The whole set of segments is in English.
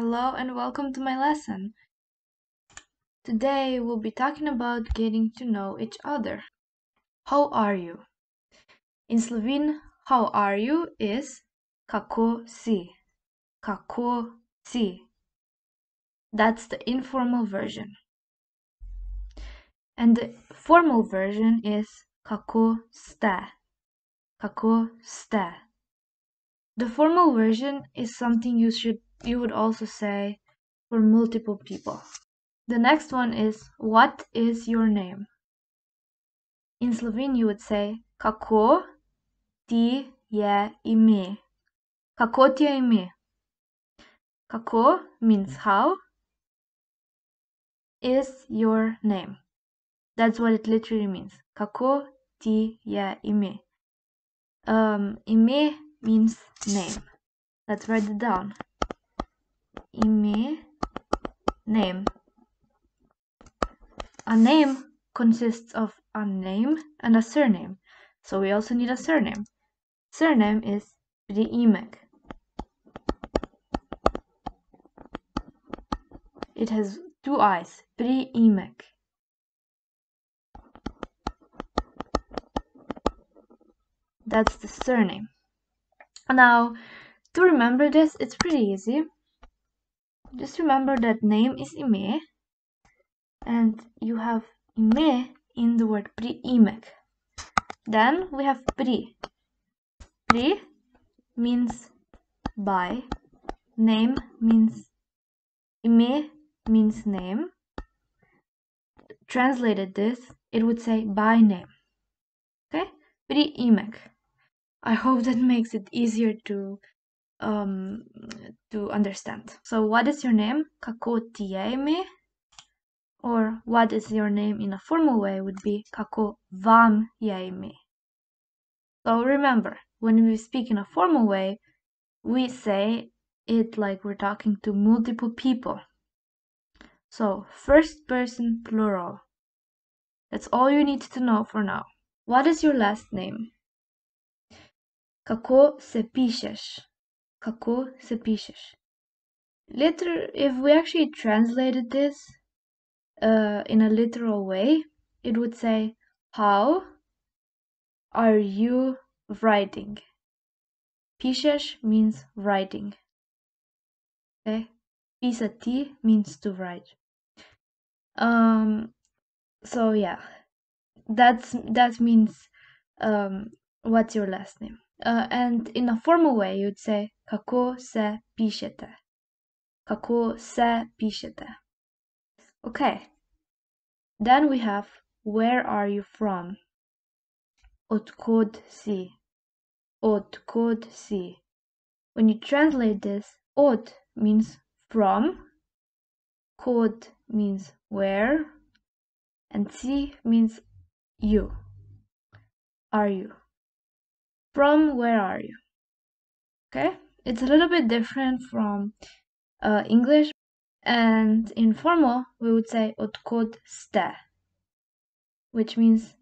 Hello and welcome to my lesson. Today we'll be talking about getting to know each other. How are you? In Slovene, how are you is kako si. Kako si. That's the informal version. And the formal version is kako ste. Kako ste. The formal version is something you should you would also say for multiple people. The next one is what is your name? In Slovene you would say kako ti je ime. Kako ti je ime? Kako means how is your name. That's what it literally means. Kako ti je ime. Um, ime means name. Let's write it down. Ime, name. A name consists of a name and a surname. So we also need a surname. Surname is priimek. It has two eyes. Priimek. That's the surname. Now, to remember this, it's pretty easy. Just remember that name is ime, and you have ime in the word priimek. Then we have pri. Pri means by, name means ime means name. Translated this, it would say by name. Okay? Priimek. I hope that makes it easier to um to understand. So what is your name? Kako ti? Or what is your name in a formal way would be kako vam je. So remember, when we speak in a formal way, we say it like we're talking to multiple people. So first person plural. That's all you need to know for now. What is your last name? Kako se pišeš? Kako se pišeš? Liter if we actually translated this uh, in a literal way, it would say, How are you writing? Pišeš means writing. Okay? Pisati means to write. Um so yeah. That's that means um what's your last name? Uh, and in a formal way, you'd say kako se pišete. Kako se pišete. Okay. Then we have where are you from? Odkod si? Odkod si? When you translate this, od means from, kod means where, and si means you. Are you? From where are you? Okay, it's a little bit different from uh, English, and in formal we would say odkod ste, which means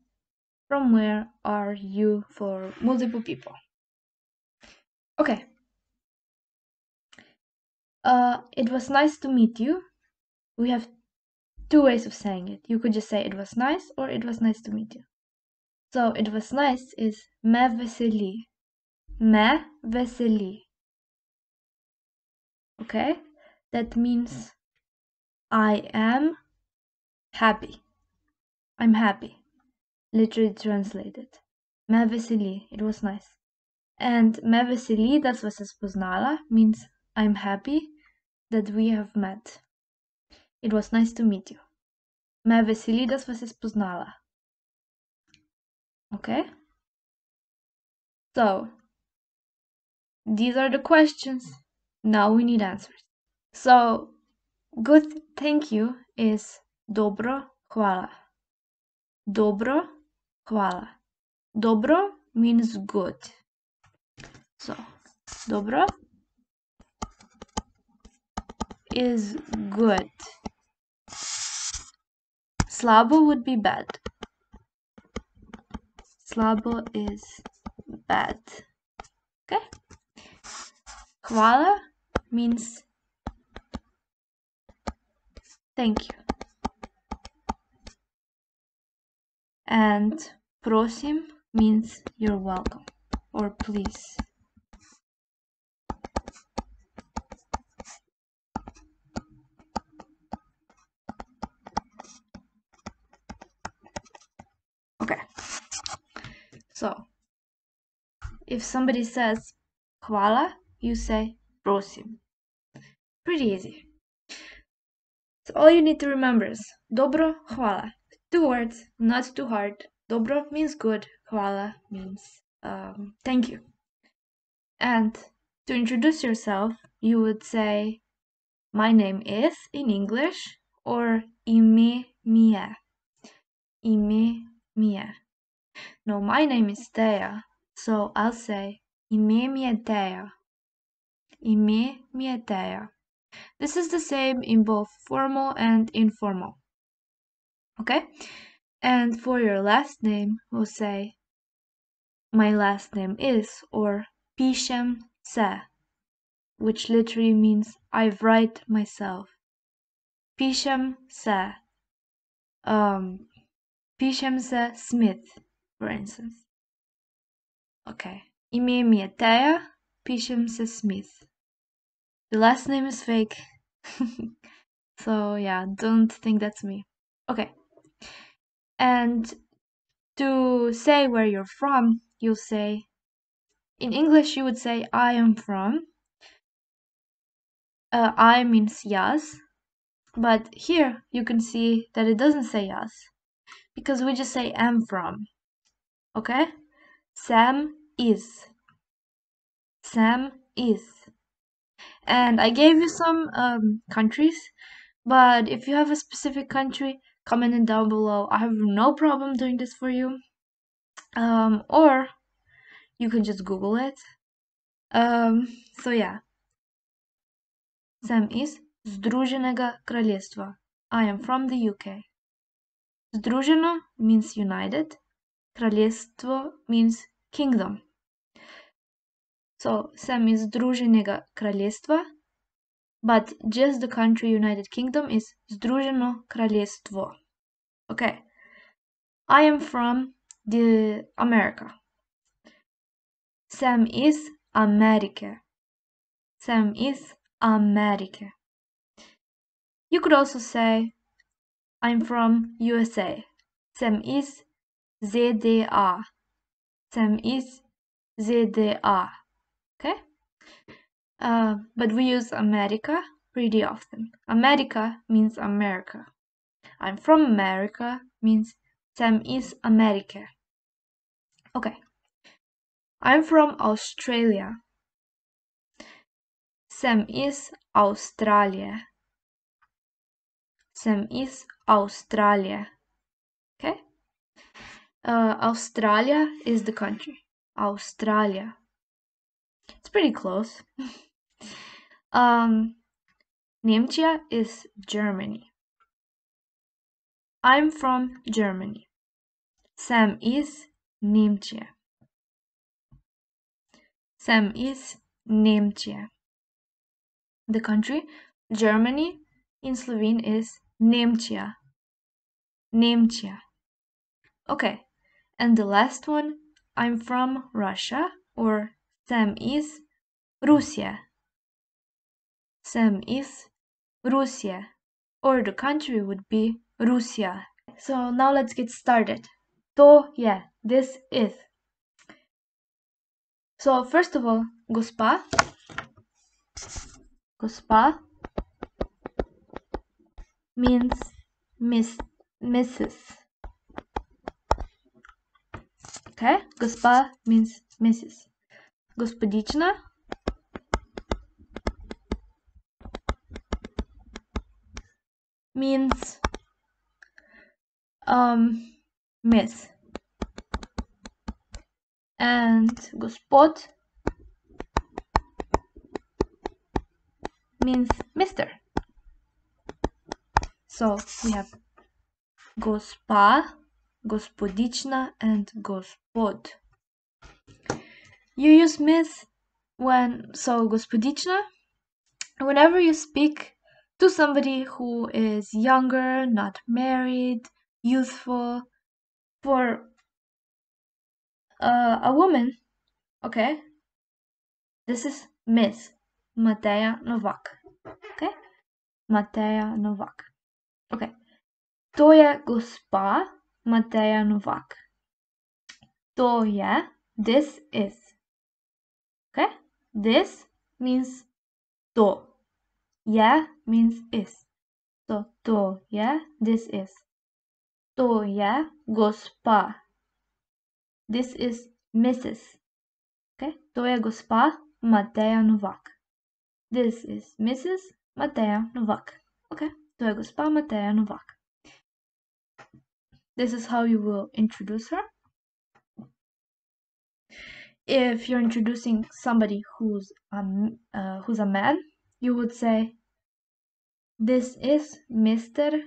from where are you for multiple people. Okay. Uh, it was nice to meet you. We have two ways of saying it. You could just say it was nice or it was nice to meet you. So it was nice is me veseli. Me veseli. Okay? That means mm. I am happy. I'm happy. Literally translated. Me veseli. It was nice. And me veseli, that was spoznala, means I'm happy that we have met. It was nice to meet you. Me veseli, da sva se spoznala. Okay? So, these are the questions. Now we need answers. So, good thank you is dobro hvala. Dobro hvala. Dobro means good. So, dobro is good. Slabo would be bad slabo is bad. Okay? Hvala means thank you. And prosim means you're welcome or please. So, if somebody says hvala, you say prosim. Pretty easy. So all you need to remember is dobro, hvala. Two words, not too hard. Dobro means good, hvala means um, thank you. And to introduce yourself, you would say my name is in English or ime mie. Ime mie. No, my name is Teja, so I'll say ime mie Teja. Ime mie Teja. This is the same in both formal and informal. Okay? And for your last name, we'll say my last name is or Pišem se, which literally means I write myself. Pišem se. Um, Pišem se Smith, for instance. Okay. Ime mi Teja, pišem se Smith. The last name is fake. so yeah, don't think that's me. Okay. And to say where you're from, you'll say, in English, you would say, I am from. Uh, I means yes, but here you can see that it doesn't say yes because we just say am from. Okay? Sam is. Sam is. And I gave you some um, countries, but if you have a specific country, comment it down below. I have no problem doing this for you. Um, or you can just Google it. Um, so yeah. Sam is Združenega Kraljestva. I am from the UK. Združeno means united. Kraljestvo means kingdom. So Sam is Združenega Kraljestva, but just the country United Kingdom is Združeno Kraljestvo. Okay. I am from the America. Sam is America. Sam is America. You could also say I'm from USA. Sam is ZDA. Sam is ZDA. Okay? Uh, but we use America pretty often. America means America. I'm from America means Sam is America. Okay. I'm from Australia. Is Australia. Is Australia. Uh, Australia is the country. Australia. It's pretty close. um, is Germany. I'm from Germany. Sam is Nemčija. Sam is Nemčija. The country, Germany, in Slovene is Nemčija. Nemčija. Okay, and the last one, I'm from Russia, or Sam is Russia. Sam is Russia, or the country would be Russia. So now let's get started. To je, this is. So first of all, gospa. Gospa means miss, Mrs. Okay, gospa means Mrs. Gospodična means um, miss. And gospod means mister. So we have gospa, gospodična, and gospod. You use miss when, so gospodična, whenever you speak to somebody who is younger, not married, youthful. For uh, a woman, okay, this is Miss Mateja Novak. Okay, Mateja Novak. Okay, to je gospa Mateja Novak. To je, this is. Okay, this means to. Je means is. So to je, this is. To je gospa. This is Mrs. Okay, to gospa Mateja Novak. This is Mrs. Mateja Novak. Okay, to je gospa Mateja Novak. This is how you will introduce her. If you're introducing somebody who's a, uh, who's a man, you would say, This is Mr.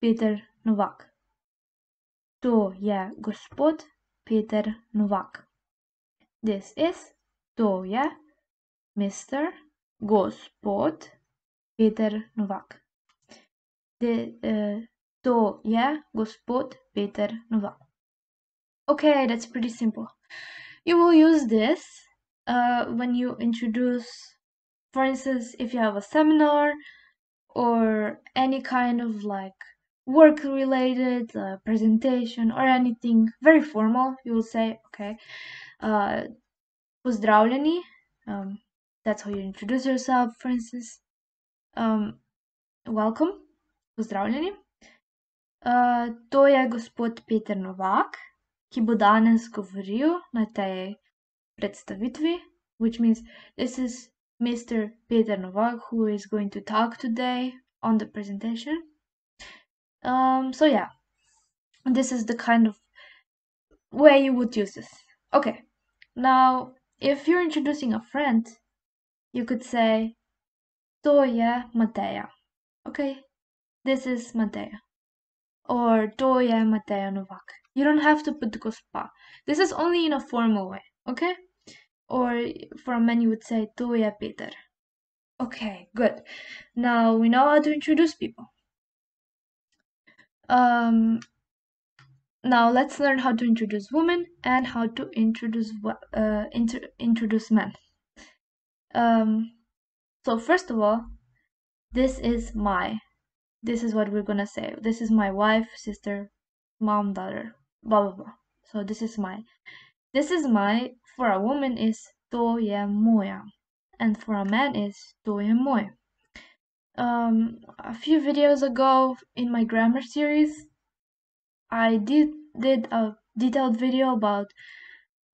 Peter Novak. To je gospod Peter Novak. This is, to je Mr. Gospod Peter Novak. The, uh, to je gospod Peter Novak. Okay, that's pretty simple. You will use this uh, when you introduce, for instance, if you have a seminar or any kind of like work related uh, presentation or anything very formal, you will say, okay, uh. Um, that's how you introduce yourself, for instance. Um, welcome, pozdravljeni. Uh, to je gospod Peter Novak, ki bo danes govoril na tej predstavitvi, which means this is Mr. Peter Novak who is going to talk today on the presentation. Um, so yeah, this is the kind of way you would use this. Okay, now if you're introducing a friend, you could say To je Mateja. Okay, this is Mateja. Or To je Mateja Novak. You don't have to put the gospa. This is only in a formal way, okay? Or for a man, you would say To je Peter. Okay, good. Now we know how to introduce people. Um, now let's learn how to introduce women and how to introduce uh, inter- introduce men. Um, so first of all, this is my. This is what we're gonna say. This is my wife, sister, mom, daughter, blah blah blah. So this is my. This is my. For a woman is to je moja, and for a man is to je moj. Um, a few videos ago in my grammar series, I did did a detailed video about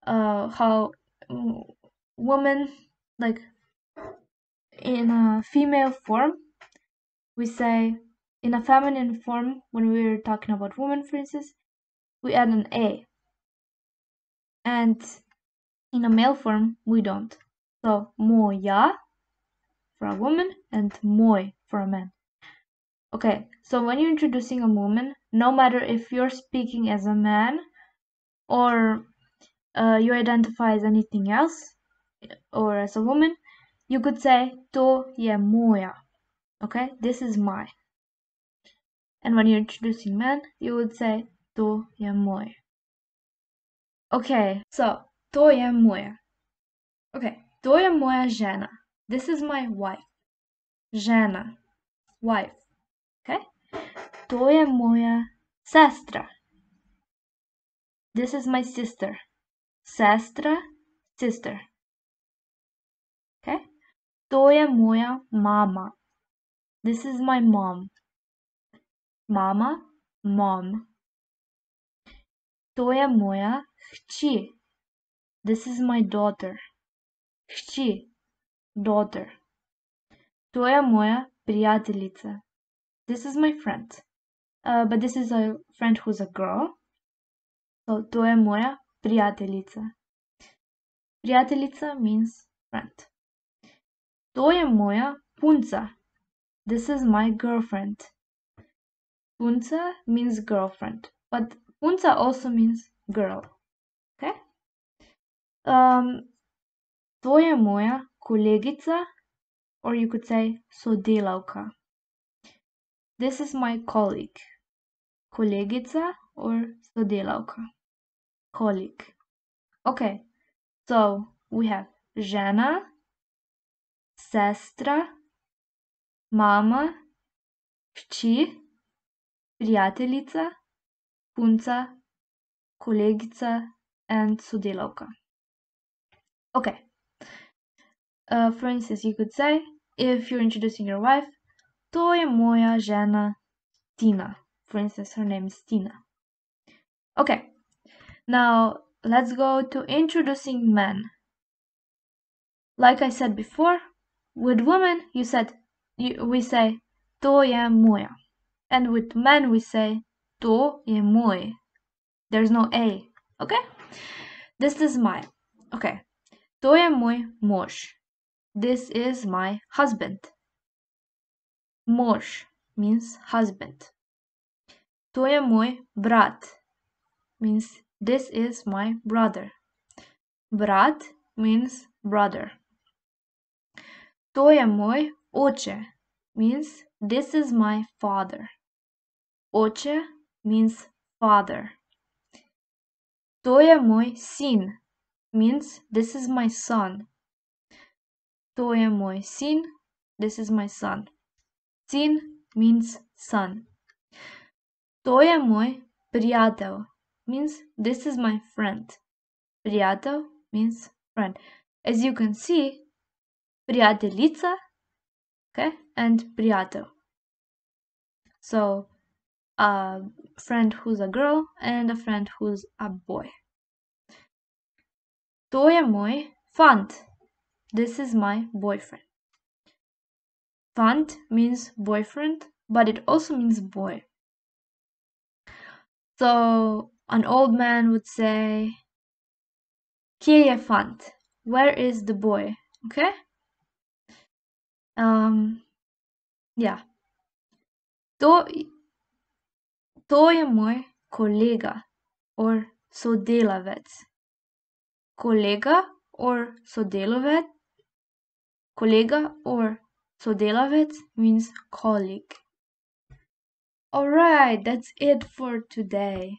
uh, how women like in a female form we say in a feminine form when we're talking about women for instance we add an a and in a male form we don't so moja for a woman and moi for a man okay so when you're introducing a woman no matter if you're speaking as a man or uh, you identify as anything else or as a woman you could say to moja. Okay, this is my. And when you're introducing men, you would say to je. Okay, so to je. Okay, to je moja žena. This is my wife. Žena. Wife. Okay? To je moja sestra. This is my sister. Sestra, sister. Okay? To je moja mama. This is my mom. Mama, mom. To je moja hči. This is my daughter. Hči, daughter. To je moja prijateljica. This is my friend. Uh, but this is a friend who's a girl. So to je moja prijateljica. Prijateljica means friend. To je moja punca. This is my girlfriend. Punca means girlfriend, but punca also means girl. Okay? Um, to je moja kolegica, or you could say sodelavka. this is my colleague. Kolegica or sodelavka. Colleague. Okay, so we have žena, sestra, mama, hči, prijateljica, punca, kolegica, and sodelavka. Okay. Uh, for instance, you could say, if you're introducing your wife, to je moja žena Tina. For instance, her name is Tina. Okay. Now, let's go to introducing men. Like I said before, with women, you said you, we say to je moja, and with men we say to je moj. There's no a. Okay. This is my. Okay. To je moj mož. This is my husband. Mož means husband. To je moj brat means this is my brother. Brat means brother. To je moj oče means this is my father. Oče means father. To je sin means this is my son. To je sin, this is my son. Sin means son. To je moj means this is my friend. Prijatelj means friend. As you can see, prijateljica, okay, and prijatelj. So, a friend who's a girl and a friend who's a boy. To je moj fant. This is my boyfriend. Fant means boyfriend, but it also means boy. So an old man would say, Kje je fant? Where is the boy? Okay? Um, yeah. To, to je moj kolega or sodelavec. Kolega or sodelavec Kolega or sodelavec means colleague. Alright, that's it for today.